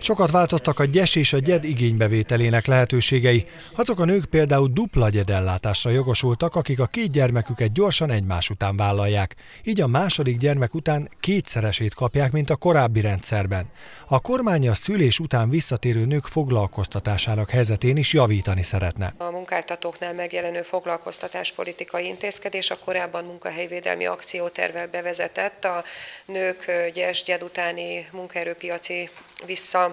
Sokat változtak a gyes és a gyed igénybevételének lehetőségei. Azok a nők például dupla gyedellátásra jogosultak, akik a két gyermeküket gyorsan egymás után vállalják. Így a második gyermek után kétszeresét kapják, mint a korábbi rendszerben. A kormány a szülés után visszatérő nők foglalkoztatásának helyzetén is javítani szeretne. A munkáltatóknál megjelenő foglalkoztatáspolitikai intézkedés a korábban munkahelyvédelmi akciótervel bevezetett a nők gyes gyed utáni munkaerőpiaci vissza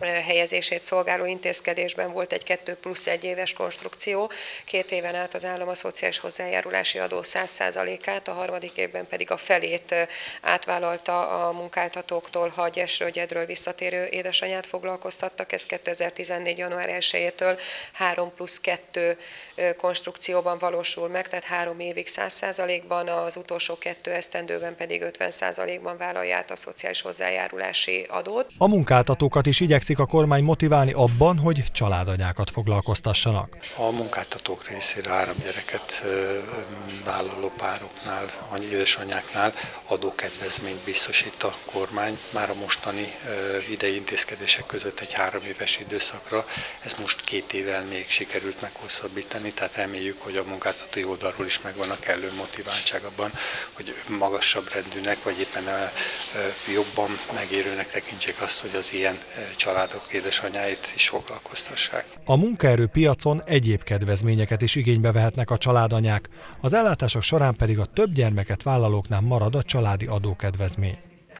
helyezését szolgáló intézkedésben volt egy 2 plusz egy éves konstrukció. Két éven át az állam a szociális hozzájárulási adó 100%-át, a harmadik évben pedig a felét átvállalta a munkáltatóktól, ha gyesről, gyedről visszatérő édesanyát foglalkoztattak. Ez 2014. január 1-től 3 plusz 2 konstrukcióban valósul meg, tehát három évig 100%-ban, az utolsó kettő esztendőben pedig 50%-ban vállalja át a szociális hozzájárulási adót. A munkáltatókat is igyekszik igyekszik a kormány motiválni abban, hogy családanyákat foglalkoztassanak. A munkáltatók részére három gyereket vállaló pároknál, vagy édesanyáknál adókedvezményt biztosít a kormány. Már a mostani idei intézkedések között egy három éves időszakra, ez most két évvel még sikerült meghosszabbítani, tehát reméljük, hogy a munkáltatói oldalról is megvan a kellő motiváltság abban, hogy magasabb rendűnek, vagy éppen jobban megérőnek tekintsék azt, hogy az ilyen család családok édesanyáit is foglalkoztassák. A munkaerőpiacon egyéb kedvezményeket is igénybe vehetnek a családanyák, az ellátások során pedig a több gyermeket vállalóknál marad a családi adókedvezmény.